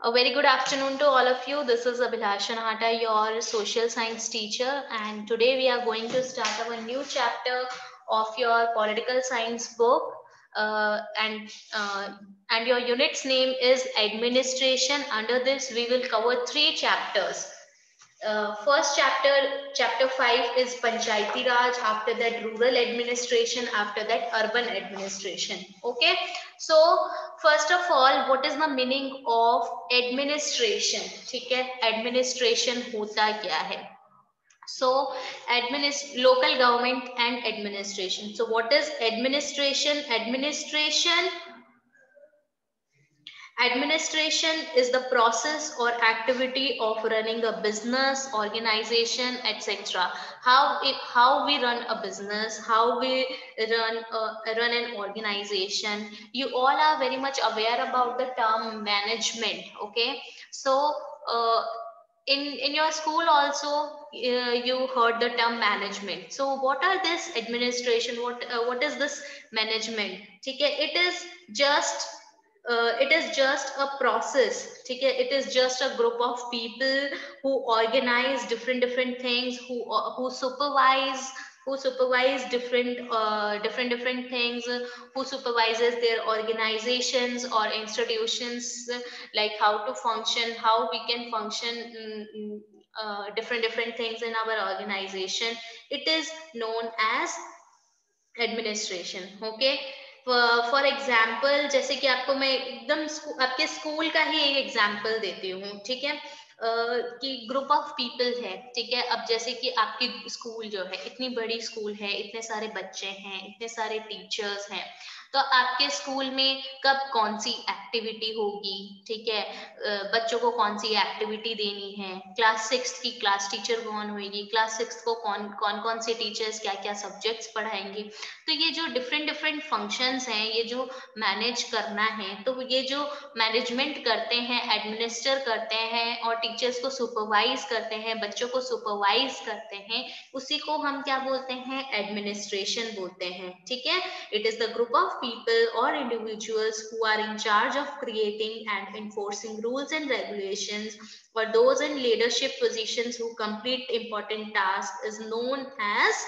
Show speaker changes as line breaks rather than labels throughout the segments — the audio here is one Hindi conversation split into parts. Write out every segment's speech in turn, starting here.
A very good afternoon to all of you. This is Abhilasha Nahata, your social science teacher, and today we are going to start our new chapter of your political science book. Uh, and uh, and your unit's name is administration. Under this, we will cover three chapters uh, first chapter, chapter five is Panchayati Raj, after that rural administration, after that urban administration. Okay. So first of all, what is the meaning of administration? Okay. Administration hota kya hai? So administ local government and administration. So what is administration? Administration Administration is the process or activity of running a business, organization, etc. How it, how we run a business, how we run a, run an organization. You all are very much aware about the term management. Okay, so uh, in in your school also uh, you heard the term management. So what are this administration? What uh, what is this management? Okay, it is just uh, it is just a process okay? It is just a group of people who organize different different things who uh, who supervise who supervise different uh, different different things who supervises their organizations or institutions like how to function how we can function uh, different different things in our organization. It is known as administration okay for example जैसे कि आपको मैं एकदम आपके स्कूल का ही एक एग्ज़ाम्पल देती हूँ ठीक है? Uh, कि ग्रुप ऑफ़ पीपल है ठीक है? अब जैसे कि आपकी स्कूल जो है इतनी बड़ी स्कूल है इतने सारे बच्चे हैं इतने सारे टीचर्स हैं तो आपके स्कूल में कब कौन सी एक्टिविटी होगी ठीक है? बच्चों को कौन सी एक्टिविटी देनी है? क्लास सिक्स की क्लास टीचर कौन होगी? क्लास सिक्स को कौन कौन कौन से टीचर्स क्या क्या सब्जेक्ट्स पढ़ाएँगे? तो ये जो डिफरेंट डिफरेंट फ़ंक्शंस हैं, ये जो मैनेज करना है तो ये जो मैनेजमेंट करते हैं एडमिनिस्टर करते हैं और टीचर्स को सुपरवाइज करते हैं, बच्चों को सुपरवाइज करते हैं, उसी को हम क्या बोलते हैं? एडमिनिस्ट्रेशन बोलते हैं। ठीक है? It is the group of people और individuals who are in charge of creating and enforcing rules and regulation for those in leadership position who complete important task is known as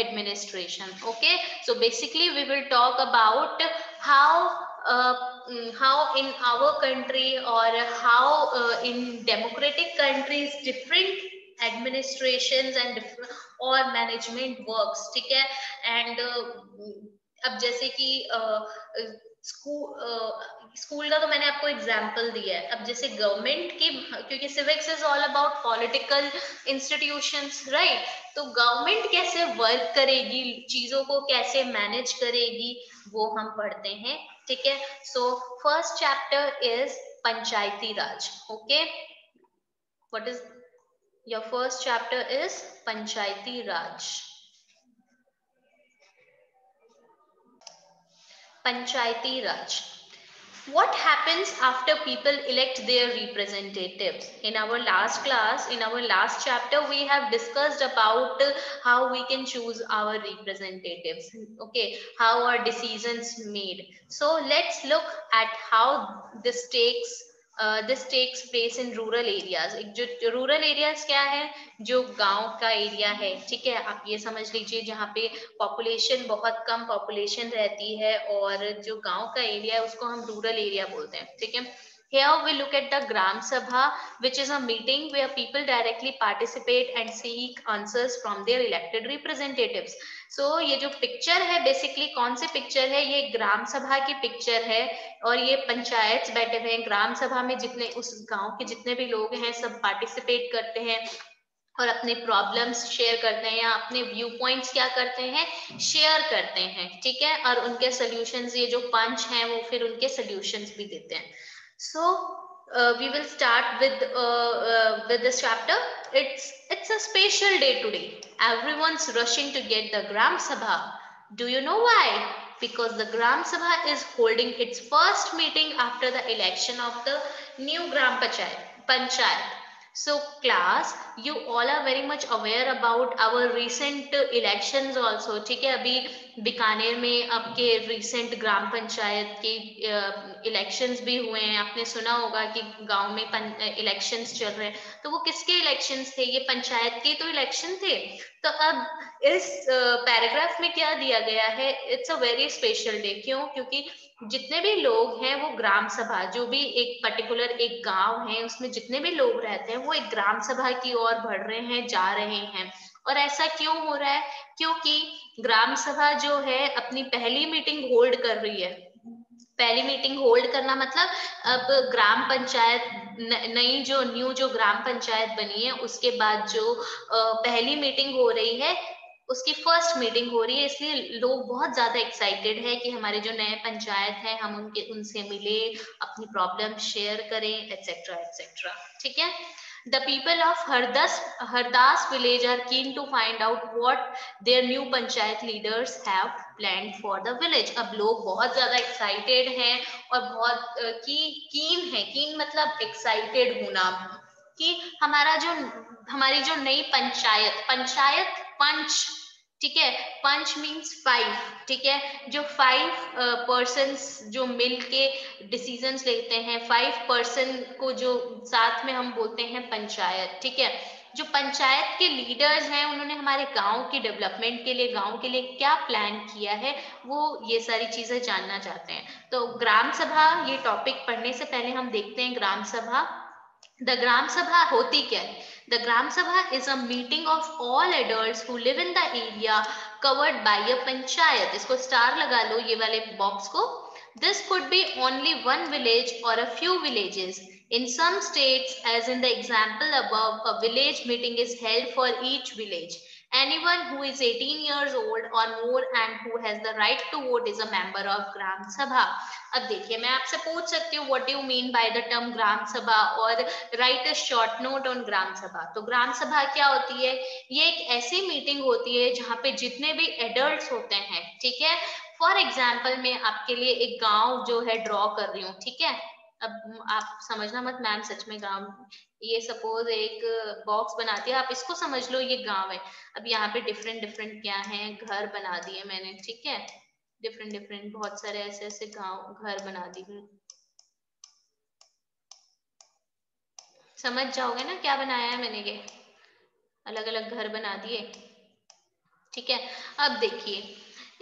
administration okay so basically we will talk about how uh, mm, how in our country or how uh, in democratic countries different administrations and different or management works ठीक है and uh, अब जैसे कि स्कूल स्कूल का तो मैंने आपको एग्ज़ाम्पल दिया है। अब जैसे गवर्नमेंट की, क्योंकि civics is all about political institutions right तो गवर्नमेंट कैसे वर्क करेगी, चीज़ों को कैसे मैनेज करेगी, वो हम पढ़ते हैं, ठीक है? So first chapter is Panchayati Raj okay what is your first chapter is Panchayati Raj. Panchayati Raj. What happens after people elect their representatives? In our last class, in our last chapter, we have discussed about how we can choose our representatives. Okay, how are decisions made? So let's look at how this takes this takes place in rural areas जो रूरल एरियाज़ क्या है? जो गाँव का एरिया है, ठीक है? आप ये समझ लीजिए जहाँ पे पॉपुलेशन बहुत कम पॉपुलेशन रहती है और जो गाँव का एरिया है, उसको हम रूरल एरिया बोलते हैं, ठीक है? Here we look at the Gram Sabha, which is a meeting where people directly participate and seek answers from their elected representatives. So जो पिक्चर है बेसिकली कौन सी पिक्चर है? ये ग्राम सभा की पिक्चर है और ये पंचायत बैठे हुए हैं। ग्राम सभा में जितने उस गाँव के जितने भी लोग हैं सब पार्टिसिपेट करते हैं और अपने प्रॉब्लम्स शेयर करते हैं या अपने व्यू पॉइंट्स क्या करते हैं? शेयर करते हैं ठीक है? और उनके सोल्यूशन ये जो पंच हैं वो फिर उनके सोल्यूशंस भी देते हैं। So uh, we will start with uh, uh, with this chapter. It's it's a special day today. Everyone's rushing to get the Gram Sabha. Do you know why? Because the Gram Sabha is holding its first meeting after the election of the new Gram Panchayat. So class, you all are very much aware about our recent elections also. ठीक है? अभी बीकानेर में आपके रिसेंट ग्राम पंचायत के इलेक्शंस भी हुए हैं। आपने सुना होगा कि गाँव में इलेक्शंस चल रहे हैं। तो वो किसके इलेक्शंस थे? ये पंचायत के तो इलेक्शन थे। तो अब इस पैराग्राफ में क्या दिया गया है? It's a very special day क्यों? क्योंकि जितने भी लोग हैं, वो ग्राम सभा, जो भी एक पर्टिकुलर एक गाँव है, उसमें जितने भी लोग रहते हैं, वो एक ग्राम सभा की ओर बढ़ रहे हैं, जा रहे हैं। और ऐसा क्यों हो रहा है? क्योंकि ग्राम सभा जो है, अपनी पहली मीटिंग होल्ड कर रही है। पहली मीटिंग होल्ड करना मतलब अब ग्राम पंचायत नई जो न्यू जो ग्राम पंचायत बनी है, उसके बाद जो पहली मीटिंग हो रही है, उसकी फ़र्स्ट मीटिंग हो रही है। इसलिए लोग बहुत ज़्यादा एक्साइटेड है कि हमारे जो नए पंचायत है, हम उनके, उनसे मिले, अपनी प्रॉब्लम शेयर करें एक्सेट्रा एक्सेट्रा ठीक है? The people of Hardas, Hardas village are keen to find out what their new panchayat leaders have planned for the village. अब लोग बहुत ज़्यादा excited हैं और बहुत की keen है keen मतलब excited होना कि हमारा जो हमारी जो नई पंचायत पंचायत पंच ठीक है? पंच मीन्स फाइव ठीक है? जो फाइव पर्सन uh, जो मिल के डिसीज़न लेते हैं फाइव पर्सन को जो साथ में हम बोलते हैं पंचायत ठीक है? जो पंचायत के लीडर्स हैं उन्होंने हमारे गाँव के डेवलपमेंट के लिए गाँव के लिए क्या प्लान किया है वो ये सारी चीज़ें जानना चाहते हैं। तो ग्राम सभा ये टॉपिक पढ़ने से पहले हम देखते हैं ग्राम सभा। द ग्राम सभा होती क्या है? The Gram Sabha is a meeting of all adults who live in the area covered by a panchayat. इसको star लगा लो ये वाले box को. This could be only one village or a few villages. In some states, as in the example above, a village meeting is held for each village. Anyone who is 18 years old or more and who has the right to vote is a member of Gram Sabha. अब देखिए, मैं आपसे पूछ सकती हूँ what you mean by the term Gram Sabha और write a short note on Gram Sabha तो ग्राम सभा क्या होती है? ये एक ऐसी मीटिंग होती है जहाँ पे जितने भी एडल्ट होते हैं, ठीक है? फॉर एग्ज़ाम्पल मैं आपके लिए एक गाँव जो है ड्रॉ कर रही हूँ, ठीक है? अब आप समझना मत मैम सच में गाँव, ये सपोज़ एक बॉक्स बनाती है, आप इसको समझ लो, ये गाँव है। अब यहाँ पे डिफरेंट डिफरेंट क्या है? घर बना दिए मैंने, ठीक है? डिफरेंट डिफरेंट बहुत सारे ऐसे ऐसे गाँव, घर बना दी हूँ। समझ जाओगे ना क्या बनाया है मैंने ये? अलग अलग घर बना दिए। ठीक है? अब देखिए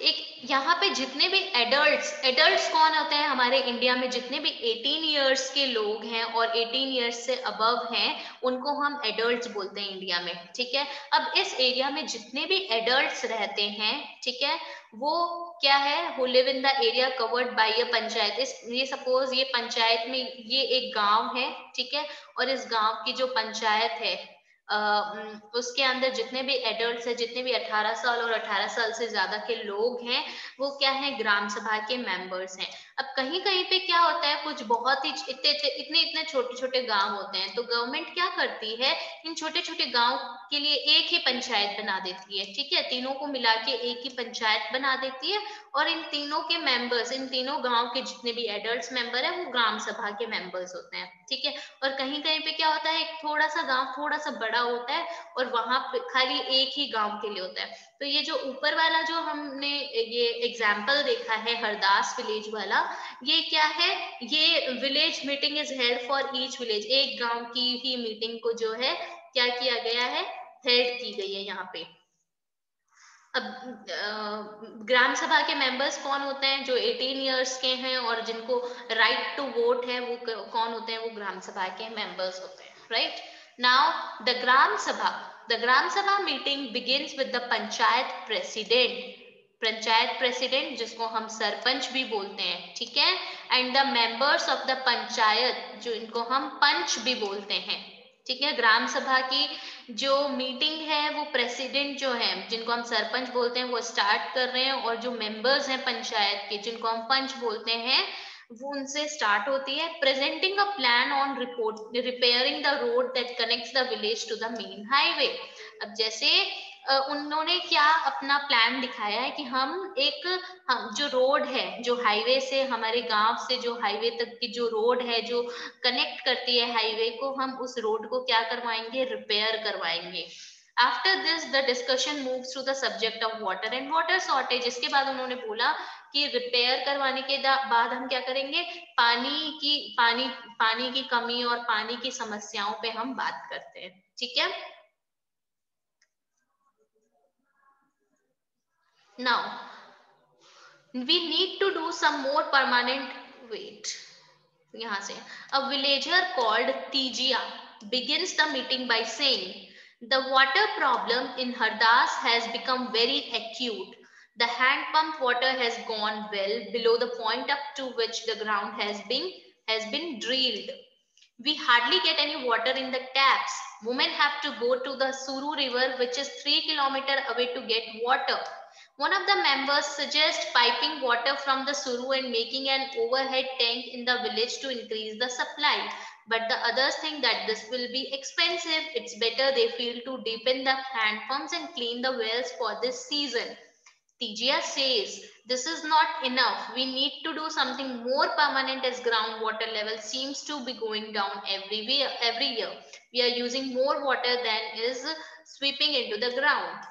एक, यहाँ पे जितने भी एडल्ट्स एडल्ट्स कौन होते हैं हमारे इंडिया में? जितने भी 18 इयर्स के लोग हैं और 18 इयर्स से अबव हैं, उनको हम एडल्ट्स बोलते हैं इंडिया में, ठीक है? अब इस एरिया में जितने भी एडल्ट्स रहते हैं, ठीक है, वो क्या है? Who live in the area covered by a panchayat is, ये सपोज़ ये पंचायत में ये एक गाँव है, ठीक है? और इस गाँव की जो पंचायत है उसके अंदर जितने भी एडल्ट है, जितने भी 18 साल और 18 साल से ज़्यादा के लोग हैं, वो क्या है, ग्राम सभा के मेंबर्स हैं। अब कहीं कहीं पे क्या होता है, कुछ बहुत ही इतने इतने इतने छोटे छोटे गाँव होते हैं तो गवर्नमेंट क्या करती है, इन छोटे छोटे गाँव के लिए एक ही पंचायत बना देती है, ठीक है? तीनों को मिला के एक ही पंचायत बना देती है और इन तीनों के मेंबर्स इन तीनों गाँव के जितने भी एडल्ट मेंबर है, वो ग्राम सभा के मेंबर्स होते हैं, ठीक है? और कहीं कहीं पे क्या होता है, एक थोड़ा सा गाँव, थोड़ा सा बड़ा होता है और वहाँ पे खाली एक ही गाँव के लिए होता है। तो ये जो ऊपर वाला जो हमने ये एग्ज़ाम्पल देखा है, हरदास विलेज वाला, ये क्या है? ये village meeting is held for each village एक गाँव की ही मीटिंग को जो है, क्या किया गया है? हेल्ड की गई है यहाँ पे। अब ग्राम सभा के मेंबर्स कौन होते हैं? जो 18 इयर्स के हैं और जिनको राइट टू वोट है, वो कौन होते हैं? वो ग्राम सभा के मेंबर्स होते हैं right now the gram Sabha the Gram Sabha meeting begins with the panchayat president panchayat president जिसको हम सरपंच भी बोलते हैं, ठीक है? And the members of the panchayat जो इनको हम पंच भी बोलते हैं, ठीक है? ग्राम सभा की जो मीटिंग है, वो प्रेसिडेंट जो है, जिनको हम सरपंच बोलते हैं, वो स्टार्ट कर रहे हैं, और जो मेंबर्स हैं पंचायत के, जिनको हम पंच बोलते हैं वो उनसे स्टार्ट होती है presenting a plan on report repairing the road that connects the village to the main highway अब जैसे उन्होंने क्या अपना प्लान दिखाया है कि हम एक, हम जो रोड है, जो हाईवे से हमारे गाँव से जो हाईवे तक की जो रोड है, जो कनेक्ट करती है हाईवे को, हम उस रोड को क्या करवाएँगे? रिपेयर करवाएँगे. After this the discussion move to the subject of water and water shortage इसके बाद उन्होंने बोला कि रिपेयर करवाने के बाद हम क्या करेंगे? पानी की, पानी पानी की कमी और पानी की समस्याओं पे हम बात करते हैं। ठीक है? Now we need to do some more permanent wait यहाँ से। A villager called Tijiya begins the meeting by saying, The water problem in Hardas has become very. The hand pump water has gone well below the point up to which the ground has been, has been drilled. We hardly get any water in the taps. Women have to go to the Suru river, which is three kilometers away to get water. One of the members suggests piping water from the Suru and making an overhead tank in the village to increase the supply but the others think that this will be expensive. It's better they feel to deepen the hand pumps and clean the wells for this season. TGS says this is not enough. We need to do something more permanent as groundwater level seems to be going down every year. Every year. We are using more water than is sweeping into the ground.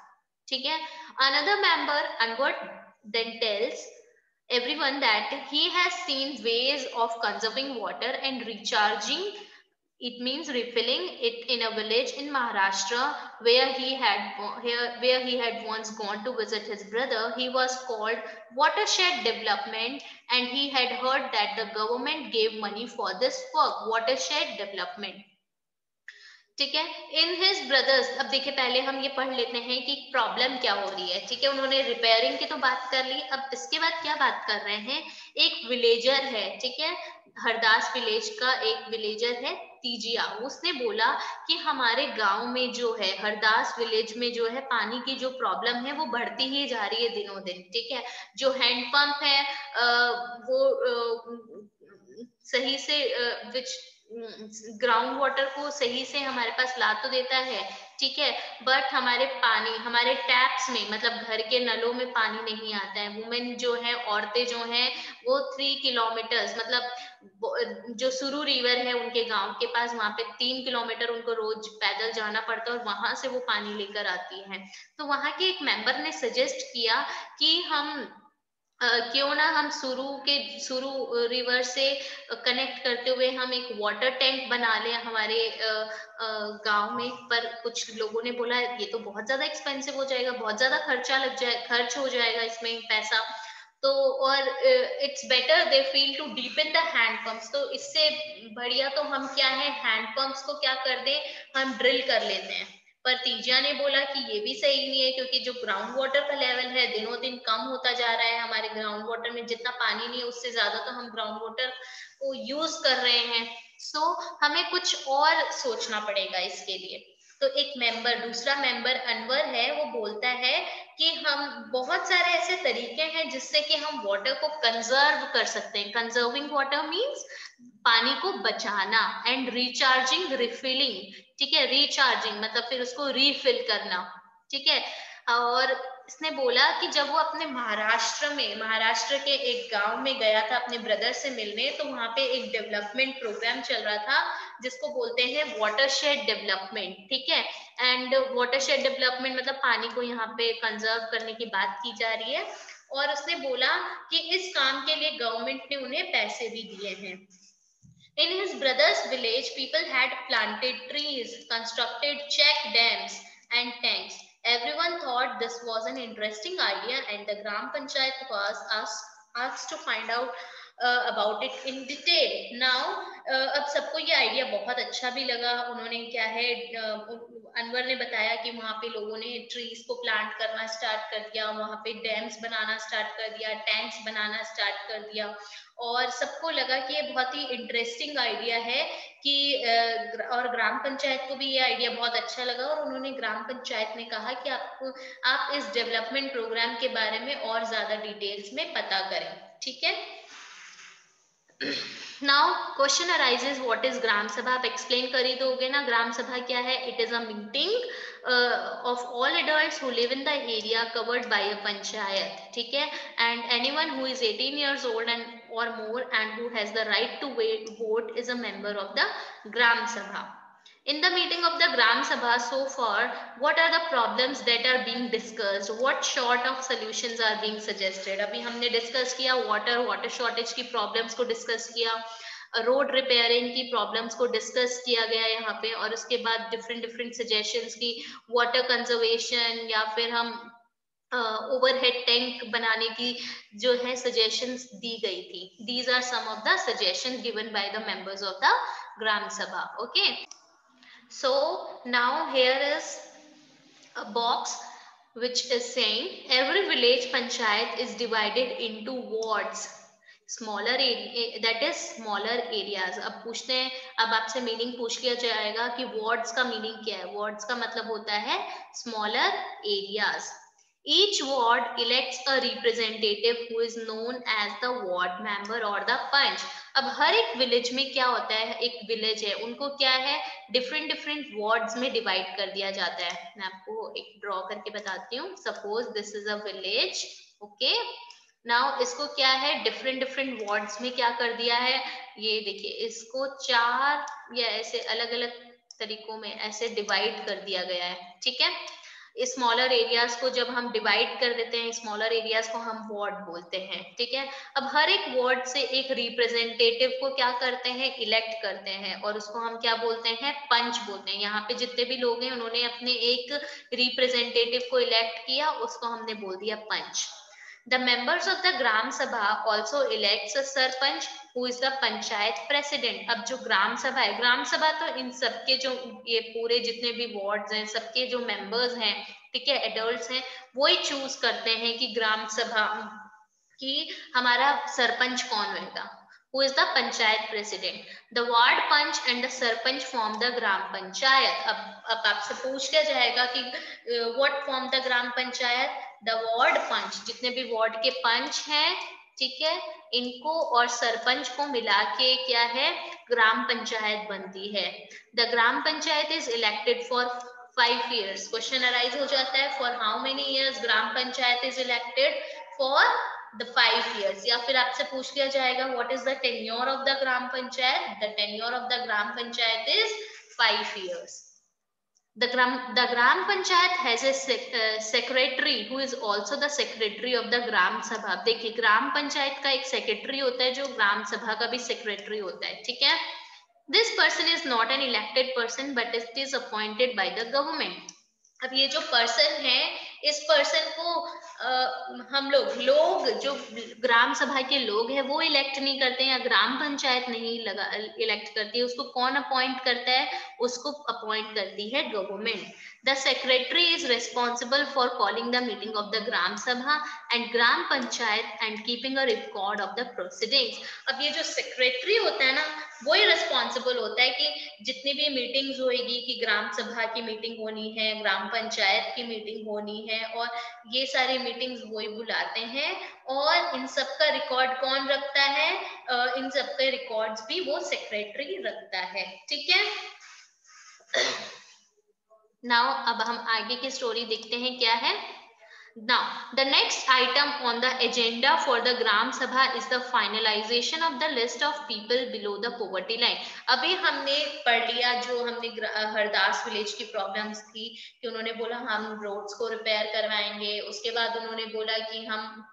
Okay? Another member, Anwar, then tells everyone that he has seen ways of conserving water and recharging it means refilling it in a village in maharashtra where he had here where he had once gone to visit his brother he was called watershed development and he had heard that the government gave money for this work watershed development ठीक है इन हिज ब्रदर्स अब देखिए पहले हम ये पढ़ लेते हैं कि प्रॉब्लम क्या हो रही है ठीक है उन्होंने रिपेयरिंग की तो बात कर ली अब इसके बाद क्या बात कर रहे हैं एक विलेजर है ठीक है हरदास विलेज का एक विलेजर है तीजिया उसने बोला कि हमारे गाँव में जो है, हरदास विलेज में जो है, पानी की जो प्रॉब्लम है, वो बढ़ती ही जा रही है दिनों दिन ठीक है? जो हैंडपंप है वो सही से विच ग्राउंड वाटर को सही से हमारे पास ला तो देता है ठीक है? बट हमारे पानी, हमारे टैप्स में मतलब घर के नलों में पानी नहीं आता है। वुमेन जो है, औरतें जो हैं, वो थ्री किलोमीटर्स मतलब जो सुरु रिवर है उनके गाँव के पास, वहाँ पे तीन किलोमीटर उनको रोज पैदल जाना पड़ता है और वहाँ से वो पानी लेकर आती है। तो वहाँ के एक मेंबर ने सजेस्ट किया कि हम क्यों ना हम शुरू के शुरू रिवर से कनेक्ट करते हुए हम एक वाटर टैंक बना लें हमारे गाँव में। पर कुछ लोगों ने बोला, ये तो बहुत ज़्यादा एक्सपेंसिव हो जाएगा, बहुत ज़्यादा खर्चा लग जाए, खर्च हो जाएगा इसमें पैसा। तो और it's better they feel to deepen the hand pumps तो इससे बढ़िया तो हम क्या है हैंड पंप्स को क्या कर दें, हम ड्रिल कर लेते हैं। पर तीजिया ने बोला कि ये भी सही नहीं है क्योंकि जो ग्राउंड वाटर का लेवल है दिनों दिन कम होता जा रहा है हमारे ग्राउंड वाटर में जितना पानी नहीं है उससे ज़्यादा तो हम ग्राउंड वाटर को यूज़ कर रहे हैं। सो so, हमें कुछ और सोचना पड़ेगा इसके लिए। तो एक मेंबर दूसरा मेंबर अनवर है वो बोलता है कि हम बहुत सारे ऐसे तरीके हैं जिससे कि हम वाटर को कंजर्व कर सकते हैं। कंजर्विंग वाटर मींस पानी को बचाना एंड रिचार्जिंग रिफिलिंग ठीक है रिचार्जिंग मतलब फिर उसको रिफिल करना, ठीक है? और इसने बोला कि जब वो अपने महाराष्ट्र में, महाराष्ट्र के एक गाँव में गया था अपने ब्रदर से मिलने तो वहाँ पे एक डेवलपमेंट प्रोग्राम चल रहा था, जिसको बोलते हैं वाटरशेड डेवलपमेंट ठीक है? एंड वाटरशेड डेवलपमेंट मतलब पानी को यहाँ पे कंजर्व करने की बात की जा रही है। और उसने बोला कि इस काम के लिए गवर्नमेंट ने उन्हें पैसे भी दिए हैं। In his brother's village, people had planted trees, constructed check dams and tanks. Everyone thought this was an interesting idea and the Gram Panchayat was asked, asked to find out about it in detail now अब सबको ये आइडिया बहुत अच्छा भी लगा। उन्होंने क्या है uh, अनवर ने बताया कि वहाँ पे लोगों ने ट्रीज को प्लांट करना स्टार्ट कर दिया वहाँ पे डैम्स बनाना स्टार्ट कर दिया टैंक्स बनाना स्टार्ट कर दिया। और सबको लगा कि ये बहुत ही इंटरेस्टिंग आइडिया है कि uh, और ग्राम पंचायत को भी ये आइडिया बहुत अच्छा लगा और उन्होंने ग्राम पंचायत ने कहा कि आपको आप इस डेवलपमेंट प्रोग्राम के बारे में और ज़्यादा डिटेल्स में पता करें। ठीक है? Now question arises what is Gram Sabha आप एक्सप्लेन कर ही दोगे ना ग्राम सभा क्या है? It is a meeting of all adults who live in the area covered by a panchayat ठीक है? And anyone who is 18 years old and or more and who has the right to vote is a member of the gram sabha. In the meeting of the Gram Sabha so far, what are the problems that are being discussed? What sort of solutions are being suggested? अभी हमने discuss किया water, water shortage की problems को discuss किया, रोड रिपेयरिंग की प्रॉब्लम्स को डिस्कस किया गया यहाँ पे और उसके बाद डिफरेंट डिफरेंट सजेशंस की वाटर कंजर्वेशन या फिर हम ओवरहेड uh, टैंक बनाने की जो है सजेशंस दी गई थी these are some of the suggestion given by the members of the Gram Sabha okay So, now here is a box which is saying every village panchayat is divided into wards smaller that is smaller areas अब पूछते हैं, अब आपसे मीनिंग पूछ लिया जाएगा कि वार्ड्स का मीनिंग क्या है? वार्ड्स का मतलब होता है smaller areas Each ward elects a representative who is known as the ward member or the punch. अब हर एक विलेज में क्या होता है? एक विलेज है। उनको क्या है? डिफरेंट डिफरेंट वार्ड्स में डिवाइड कर दिया जाता है। मैं आपको एक ड्रॉ करके बताती हूँ। Suppose this is a village okay now इसको क्या है? डिफरेंट डिफरेंट वार्ड्स में क्या कर दिया है? ये देखिए, इसको चार या ऐसे अलग अलग तरीकों में ऐसे डिवाइड कर दिया गया है। ठीक है? स्मॉलर एरियाज़ को जब हम डिवाइड कर देते हैं स्मॉलर एरियाज़ को हम वार्ड बोलते हैं, ठीक है? अब हर एक वार्ड से एक रिप्रेजेंटेटिव को क्या करते हैं? इलेक्ट करते हैं और उसको हम क्या बोलते हैं? पंच बोलते हैं। यहाँ पे जितने भी लोग हैं, उन्होंने अपने एक रिप्रेजेंटेटिव को इलेक्ट किया, उसको हमने बोल दिया panch The members of the Gram Sabha also elects a sarpanch who is the panchayat president अब जो ग्राम सभा है ग्राम सभा तो इन सबके जो ये पूरे जितने भी वार्ड्स हैं सबके जो मेंबर्स हैं ठीक है एडल्ट हैं वो ही चूज़ करते हैं कि ग्राम सभा की हमारा सरपंच कौन होगा who is the panchayat president the ward punch and the sarpanch form the gram panchayat अब अब आपसे पूछ लिया जाएगा कि what form the gram panchayat the ward punch. जितने भी वार्ड के पंच हैं, ठीक है, इनको और सरपंच को मिला के क्या है, ग्राम पंचायत बनती है। The Gram panchayat is elected for five years question arise हो जाता है for how many years Gram panchayat is elected for the five years या फिर आपसे पूछ लिया जाएगा what is the tenure of the Gram panchayat? The tenure of the Gram panchayat is five years The Gram, the Gram Panchayat has a sec, uh, secretary who is also the secretary of the Gram Sabha. देखिए ग्राम पंचायत का एक सेक्रेटरी होता है जो ग्राम सभा का भी सेक्रेटरी होता है ठीक है This person is not an elected person but it is appointed by the government. अब ये जो पर्सन है इस पर्सन को आ, हम लोग लोग जो ग्राम सभा के लोग हैं वो इलेक्ट नहीं करते हैं या ग्राम पंचायत नहीं लगा इलेक्ट करती है उसको कौन अपॉइंट करता है? उसको अपॉइंट करती है government the secretary is responsible for calling the meeting of the Gram Sabha and Gram panchayat and keeping a record of the proceedings अब ये जो सेक्रेटरी होता है ना, वो ही रिस्पॉन्सिबल होता है कि जितनी भी मीटिंग्स होगी कि ग्राम सभा की मीटिंग होनी है ग्राम पंचायत की मीटिंग होनी है, और ये सारी मीटिंग्स वही बुलाते हैं। और इन सब का रिकॉर्ड कौन रखता है? इन सब के रिकॉर्ड्स भी वो सेक्रेटरी रखता है। ठीक है? नाउ अब हम आगे की स्टोरी देखते हैं क्या है। Now, the next item on the agenda for the Gram Sabha is the finalization of the list of people below the poverty line. अभी हमने पढ़ लिया जो हमने हरदास विलेज की प्रॉब्लम्स थी कि उन्होंने बोला हम रोड्स को रिपेयर करवाएँगे। उसके बाद उन्होंने बोला कि हम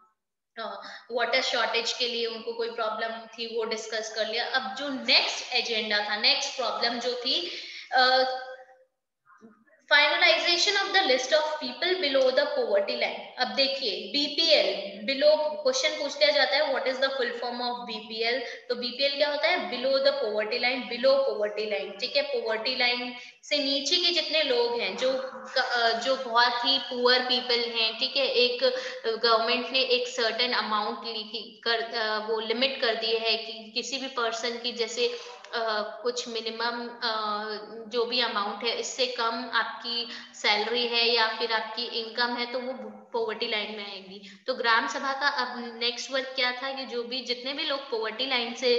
वाटर शॉर्टेज के लिए उनको कोई प्रॉब्लम थी वो डिस्कस कर लिया। अब जो नेक्स्ट एजेंडा था नेक्स्ट प्रॉब्लम जो थी finalization of the list of people below the poverty line अब देखिए बीपीएल बिलो क्वेश्चन पूछ लिया जाता है what is the full form of BPL तो बीपीएल क्या होता है? Below the poverty line below poverty line ठीक है पोवर्टी लाइन से नीचे के जितने लोग हैं, जो जो बहुत ही पुअर पीपल हैं, ठीक है, एक गवर्नमेंट ने एक सर्टेन अमाउंट कर वो लिमिट कर दी है कि किसी भी पर्सन की, जैसे कुछ मिनिमम जो भी अमाउंट है इससे कम आपकी सैलरी है या फिर आपकी इनकम है तो वो पोवर्टी लाइन में आएगी। तो ग्राम सभा का अब नेक्स्ट वर्क क्या था कि जो भी जितने भी लोग पोवर्टी लाइन से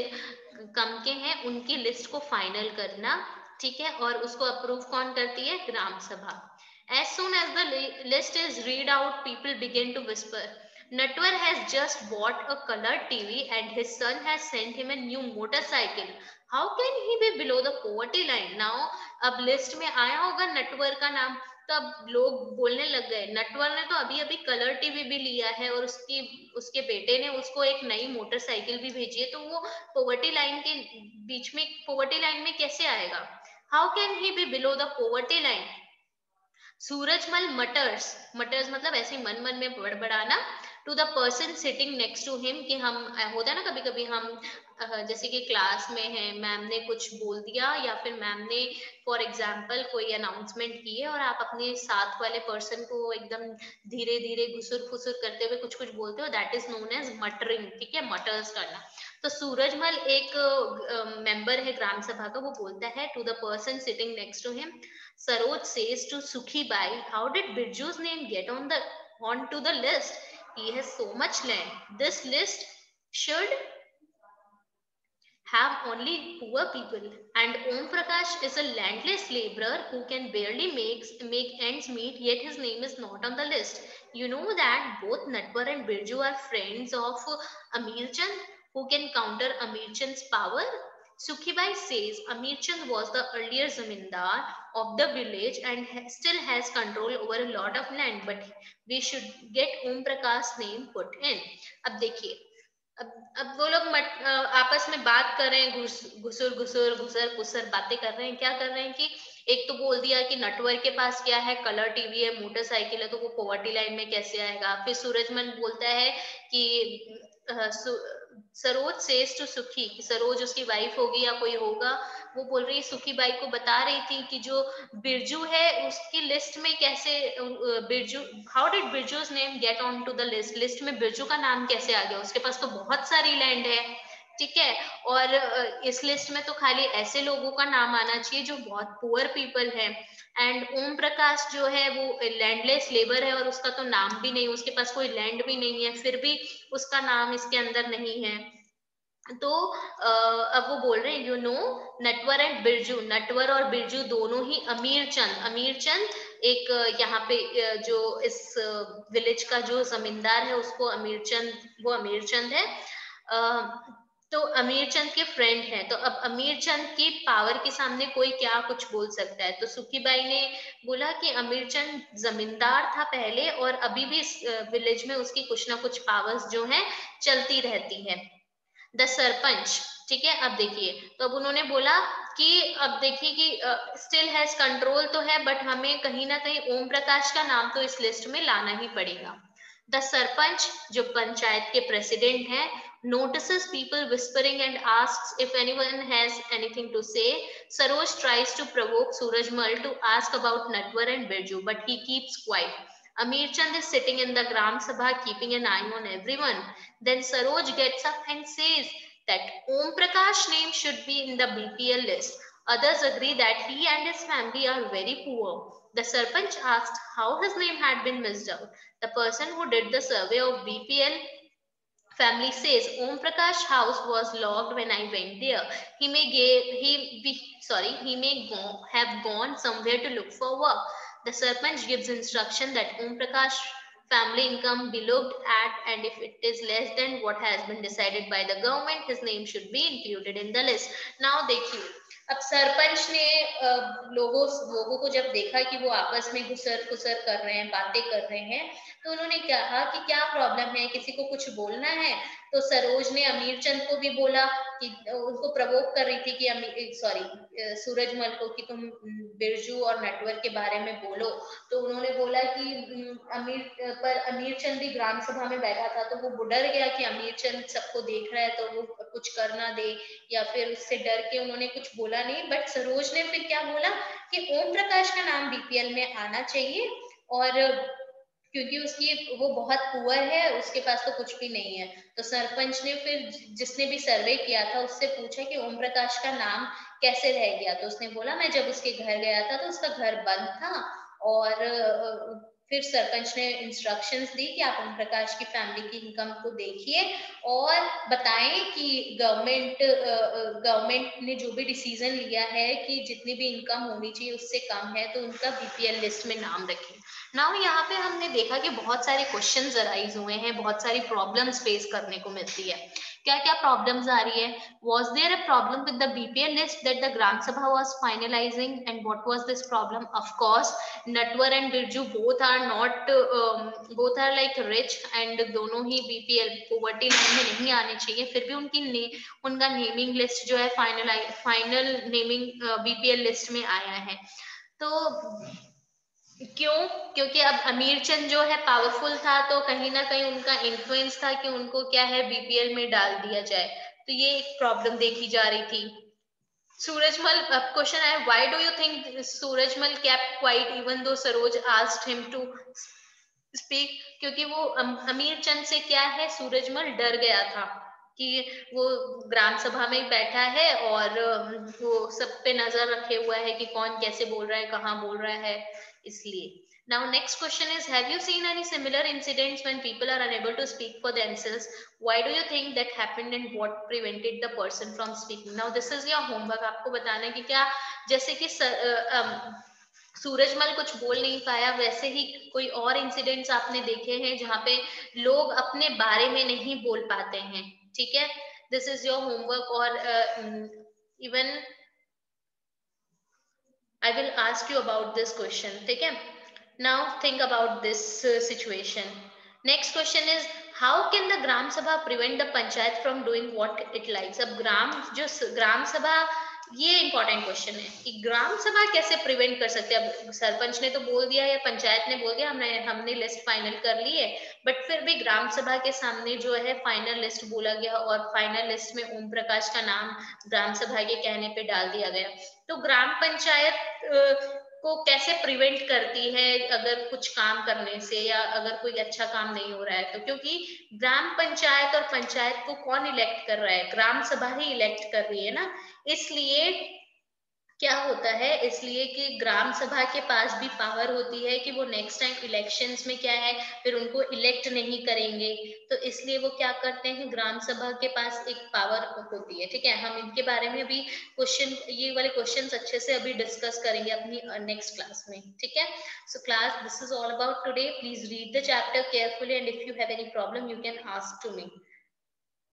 कम के हैं उनकी लिस्ट को फाइनल करना ठीक है? और उसको अप्रूव कौन करती है? ग्राम सभा। As soon as the list is read out, people begin to whisper. Natwar has just bought a colored TV and his son has sent him a new motorcycle. how can he be below the poverty line? Now, अब लिस्ट में आया होगा नटवर का नाम, तब लोग बोलने लग गए नटवर ने तो अभी अभी कलर टीवी भी लिया है और उसकी, उसके बेटे ने उसको एक नई मोटरसाइकिल भी भेजी है तो वो पोवर्टी लाइन के बीच में पोवर्टी लाइन में कैसे आएगा? How can he be below the poverty line Surajmal mutters mutters मतलब ऐसे मन मन में बड़बड़ाना to the person sitting next to him कि हम होता है ना कभी कभी हम जैसे कि क्लास में है मैम ने कुछ बोल दिया या फिर मैम ने फॉर एग्ज़ाम्पल कोई अनाउंसमेंट की है और आप अपने साथ वाले पर्सन को एकदम धीरे धीरे घुसुर फुसुर करते हुए कुछ कुछ बोलते हो that is known as muttering ठीक है मटर्स करना। तो सूरजमल एक मेंबर है ग्राम सभा का, वो बोलता है to the person sitting next to him Saroj says to Sukhi Bai how did Birju's name get on the on to the list he has so much land. This list should have only poor people. And Om Prakash is a landless laborer who can barely make, make ends meet, yet his name is not on the list. You know that both Natwar and Birju are friends of Amir Chand, who can counter Amir Chand's power. Sukhibai says Amir Chand was the earlier zamindar of the village and ha still has control over a lot of land, but we should get Om Prakash's name put in. अब देखिए अब अब वो लोग मट, आपस में बात कर रहे हैं घुस घुसुर घुसुर घुसर घुसर बातें कर रहे हैं क्या कर रहे हैं कि एक तो बोल दिया कि नटवर के पास क्या है कलर टीवी है मोटरसाइकिल है तो वो पोवर्टी लाइन में कैसे आएगा फिर सूरजमन बोलता है कि सरोज सेज टू सुखी सरोज उसकी वाइफ होगी या कोई होगा, वो बोल रही है, सुखी बाई को बता रही थी कि जो बिरजू है, उसकी लिस्ट में कैसे Birju how did Birju's name get on to the list list में बिरजू का नाम कैसे आ गया? उसके पास तो बहुत सारी लैंड है, ठीक है? और इस लिस्ट में तो खाली ऐसे लोगों का नाम आना चाहिए जो बहुत पुअर पीपल है एंड ओम प्रकाश जो है, वो लैंडलेस लेबर है और उसका तो नाम भी नहीं, उसके पास कोई लैंड भी नहीं है, फिर भी उसका नाम इसके अंदर नहीं है। तो अब वो बोल रहे हैं you know Natwar and Birju Natwar और बिरजू दोनों ही अमीर चंद अमीर चंद एक यहाँ पे जो इस विलेज का जो जमींदार है, उसको अमीर चंद वो अमीर चंद है। तो अमीर चंद के फ्रेंड है। तो अब अमीर चंद की पावर के सामने कोई क्या कुछ बोल सकता है? तो सुखीबाई ने बोला कि अमीर चंद जमींदार था पहले और अभी भी विलेज में उसकी कुछ ना कुछ पावर्स जो है, चलती रहती है। द सरपंच ठीक है? अब देखिए तो अब उन्होंने बोला कि, अब देखिए कि स्टिल हैज़ कंट्रोल तो है बट हमें कहीं ना कहीं ओम प्रकाश का नाम तो इस लिस्ट में लाना ही पड़ेगा। द सरपंच जो पंचायत के प्रेसिडेंट हैं notices people whispering and asks if anyone has anything to say. Saroj tries to provoke Surajmal to ask about Natwar and Birju, but he keeps quiet. Amir Chand is sitting in the Gram Sabha keeping an eye on everyone. Then Saroj gets up and says that Om Prakash name should be in the BPL list. Others agree that he and his family are very poor. The Sarpanch asked how his name had been missed out. The person who did the survey of BPL Family says Om Prakash house was locked when I went there. He may gave, he be, sorry he may go, have gone somewhere to look for work. The Sarpanch gives instruction that Om Prakash family income be looked at and if it is less than what has been decided by the government his name should be included in the list now देखिए अब सरपंच ने लोगों लोगों को जब देखा कि वो आपस में घुसर फुसर कर रहे हैं बातें कर रहे हैं तो उन्होंने कहा कि क्या प्रॉब्लम है? किसी को कुछ बोलना है? तो सरोज ने अमीर चंद को भी बोला कि उनको प्रवोक कर रही थी कि सॉरी सूरजमल को कि तुम बिरजू और नटवर के बारे में बोलो। तो उन्होंने बोला कि अमीर पर अमीर चंद भी ग्राम सभा में बैठा था तो वो डर गया कि अमीर चंद सबको देख रहा है तो वो कुछ कर ना दे, या फिर उससे डर के उन्होंने कुछ बोला नहीं। बट सरोज ने फिर क्या बोला कि, ओम प्रकाश का नाम बीपीएल में आना चाहिए, और क्योंकि उसकी वो बहुत पुअर है, उसके पास तो कुछ भी नहीं है। तो सरपंच ने फिर जिसने भी सर्वे किया था, उससे पूछा कि ओम प्रकाश का नाम कैसे रह गया? तो उसने बोला, मैं जब उसके घर गया था तो उसका घर बंद था और फिर सरपंच ने इंस्ट्रक्शंस दी कि आप ओम प्रकाश की फैमिली की इनकम को देखिए और बताएँ कि गवर्नमेंट गवर्नमेंट ने जो भी डिसीज़न लिया है कि जितनी भी इनकम होनी चाहिए उससे कम है तो उनका बीपीएल लिस्ट में नाम रखें। नाउ यहाँ पे हमने देखा कि बहुत सारे क्वेश्चन अराइज हुए हैं, बहुत सारी प्रॉब्लम्स फेस करने को मिलती है। क्या क्या प्रॉब्लम्स आ रही है? Was there a problem with the BPL list that the Gram Sabha was finalizing and what was this problem of course Natwar and Birju both are not both are like rich and दोनों ही बीपीएल पोवर्टी लाइन में नहीं आने चाहिए। फिर भी उनकी ने, उनका नेमिंग लिस्ट जो है final final naming BPL list में आया है। तो क्यों? क्योंकि अब अमीर चंद जो है पावरफुल था तो कहीं ना कहीं उनका इन्फ्लुएंस था कि उनको क्या है बीपीएल में डाल दिया जाए। तो ये एक प्रॉब्लम देखी जा रही थी। सूरजमल, अब क्वेश्चन है why do you think Surajmal kept quiet even though Saroj asked him to speak क्योंकि वो अमीर चंद से क्या है, सूरजमल डर गया था। कि वो ग्राम सभा में बैठा है और वो सब पे नज़र रखे हुआ है कि कौन कैसे बोल रहा है कहाँ बोल रहा है इसलिए Now, next question is, have you seen any similar incidents when people are unable to speak for themselves? Why do you think that happened and what prevented the person from speaking? Now, this is your homework. आपको बताना है कि क्या जैसे कि सूरजमल कुछ बोल नहीं पाया वैसे ही कोई और इंसिडेंट्स आपने देखे हैं जहाँ पे लोग अपने बारे में नहीं बोल पाते हैं ठीक है? दिस इज़ योर होमवर्क और even I will ask you about this question ठीक है? Now think about this situation next question is how can the Gram Sabha prevent the panchayat from doing what it likes अब ग्राम जो ग्राम सभा ये इंपॉर्टेंट क्वेश्चन है कि ग्राम सभा कैसे प्रिवेंट कर सकते हैं? अब सरपंच ने तो बोल दिया या पंचायत ने बोल दिया, हमने हमने लिस्ट फाइनल कर ली है। बट फिर भी ग्राम सभा के सामने जो है फाइनल लिस्ट बोला गया और फाइनल लिस्ट में ओम प्रकाश का नाम ग्राम सभा के कहने पे डाल दिया गया। तो ग्राम पंचायत को कैसे प्रिवेंट करती है अगर कुछ काम करने से या अगर कोई अच्छा काम नहीं हो रहा है? तो क्योंकि ग्राम पंचायत और पंचायत को कौन इलेक्ट कर रहा है? ग्राम सभा ही इलेक्ट कर रही है ना? इसलिए क्या होता है? इसलिए कि ग्राम सभा के पास भी पावर होती है कि वो नेक्स्ट टाइम इलेक्शंस में क्या है, फिर उनको इलेक्ट नहीं करेंगे। तो इसलिए वो क्या करते हैं? ग्राम सभा के पास एक पावर होती है, ठीक है? हम इनके बारे में भी क्वेश्चन ये वाले क्वेश्चंस अच्छे से अभी डिस्कस करेंगे अपनी नेक्स्ट क्लास में, ठीक है? So class this is all about today please read the chapter carefully and if you have any problem you can ask to me